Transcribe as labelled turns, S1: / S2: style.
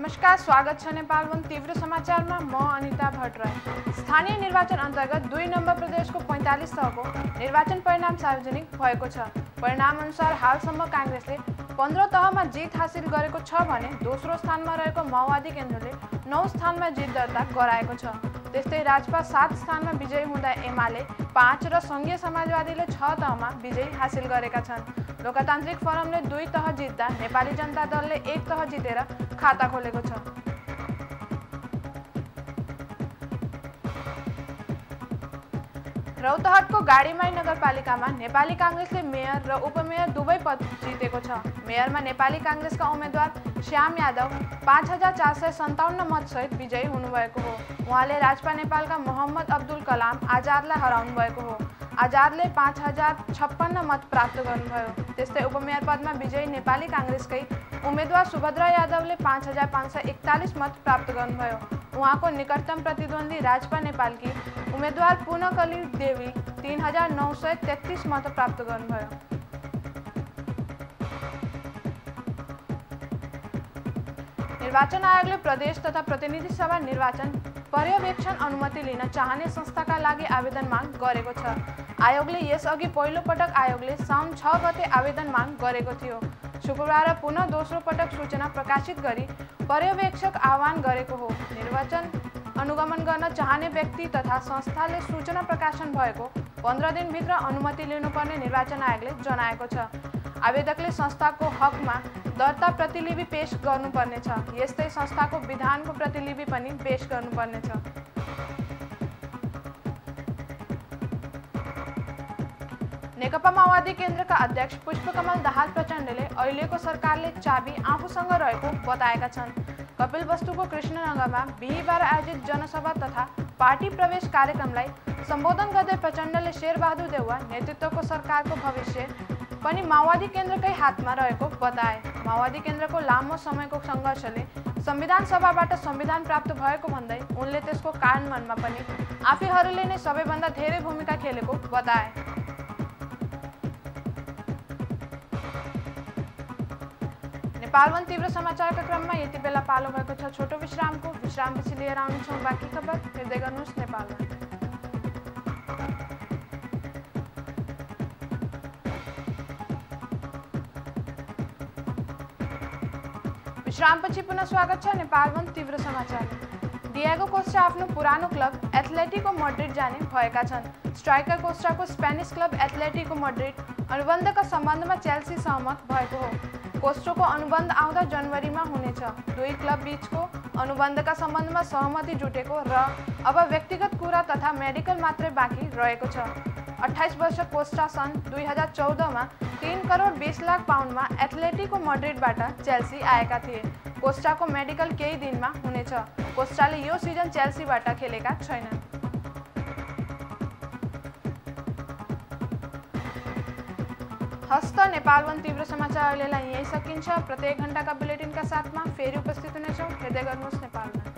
S1: नमस्कार स्वागत छ नेपालवन तीव्र समाचारमा म अनिता भट्टराई स्थानीय निर्वाचन अन्तर्गत दुई नम्बर प्रदेशको पैँतालिस तहको निर्वाचन परिणाम सार्वजनिक भएको छ परिणामअनुसार हालसम्म काङ्ग्रेसले पन्ध्र तहमा जित हासिल गरेको छ भने दोस्रो स्थानमा रहेको माओवादी केन्द्रले नौ स्थानमा जित दर्ता गराएको छ त्यस्तै राजपा सात स्थानमा विजयी हुँदा एमाले पाँच र सङ्घीय समाजवादीले छ तहमा विजयी हासिल गरेका छन्। लोकतान्त्रिक फोरमले दुई तह जित्दा नेपाली जनता दलले एक तह जितेर खाता खोलेको छ। रौतहटको गाडीमाई नगरपालिकामा नेपाली काङ्ग्रेसले मेयर र उपमेयर दुवै पद जितेको छ। मेयरमा नेपाली काङ्ग्रेसका उम्मेद्वार श्याम यादव पाँच हजार चार सय सन्ताउन्न मतसहित विजयी हुनुभएको हो। उहाँले राजपा नेपालका मोहम्मद अब्दुल कलाम आजादलाई हराउनु भएको हो। आजादले पाँच हजार छप्पन्न मत प्राप्त गर्नुभयो। त्यस्तै उपमेयर पदमा विजयी नेपाली काङ्ग्रेसकै उम्मेद्वार सुभद्रा यादवले पाँच हजार पाँच सय एकतालिस मत प्राप्त गर्नुभयो। उहाँको निकटतम प्रतिद्वंदी राजपा नेपाल की उम्मीदवार पुनकली देवी तीन हज़ार नौ सय तेत्तिस मत प्राप्त गर्नुभयो निर्वाचन आयोगले प्रदेश तथा प्रतिनिधि सभा निर्वाचन पर्यवेक्षण अनुमति लिन चाहने संस्थाका लागि आवेदन माग गरेको छ। आयोगले यसअघि पहिलो पटक आयोगले साउन छ गते आवेदन माग गरेको थियो। शुक्रबार पुनः दोस्रो पटक सूचना प्रकाशित गरी पर्यवेक्षक आह्वान गरेको हो। निर्वाचन अनुगमन गर्न चाहने व्यक्ति तथा संस्थाले सूचना प्रकाशन भएको पन्ध्र दिनभित्र अनुमति लिनुपर्ने निर्वाचन आयोगले जनाएको छ। आवेदकले संस्थाको हकमा दर्ता प्रतिलिपि पेश गर्नुपर्नेछ यस्तै संस्थाको विधानको प्रतिलिपि पनि पेश गर्नुपर्नेछ नेकपा माओवादी केन्द्रका अध्यक्ष पुष्पकमल दाहाल प्रचण्डले अहिलेको सरकारले चाबी आफूसँग रहेको बताएका छन्। कपिल वस्तुको कृष्णनगरमा बिहिबार आयोजित जनसभा तथा पार्टी प्रवेश कार्यक्रमलाई सम्बोधन गर्दै प्रचण्डले शेरबहादुर देउवा नेतृत्वको सरकारको भविष्य पनि माओवादी केन्द्रकै हातमा रहेको बताए। माओवादी केन्द्रको लामो समयको सङ्घर्षले संविधान सभाबाट संविधान प्राप्त भएको भन्दै उनले त्यसको कार्यान्वयनमा पनि आफैहरूले नै सबैभन्दा धेरै भूमिका खेलेको बताए। नेपालवन तीव्र समाचारका क्रममा यति बेला पालो भएको छ छोटो विश्रामको। विश्रामपछि लिएर आउनेछौँ। बाँकी खबर हेर्दै गर्नुहोस् नेपालमा। विश्रामपछि पुनः स्वागत छ नेपालवन तीव्र समाचार डियागो कोस्टा आफ्नो पुरानो क्लब एथलेटिको मड्रिड जाने भएका छन् स्ट्राइकर कोस्टाको स्पेनिस क्लब एथलेटिको मड्रिड अनुबन्धका सम्बन्धमा चेल्सी सहमत भएको हो कोस्टोको अनुबन्ध आउँदा जनवरीमा हुनेछ दुई क्लब बिचको अनुबन्धका सम्बन्धमा सहमति जुटेको र अब व्यक्तिगत कुरा तथा मेडिकल मात्रै बाँकी रहेको छ अठाइस वर्ष कोस्टा सन् दुई हजार चौधमा तिन करोड बिस लाख पाउन्डमा एथलेटिको मड्रिडबाट चेल्सी आएका थिए। कोस्टाको मेडिकल केही दिनमा हुनेछ। कोस्टाले यो सिजन चेल्सीबाट खेलेका छैनन्। हस्त नेपालवन तीव्र समाचार अहिलेलाई यहीँ सकिन्छ। प्रत्येक घन्टाका बुलेटिनका साथमा फेरि उपस्थित हुनेछौँ। हेर्दै गर्नुहोस् नेपाल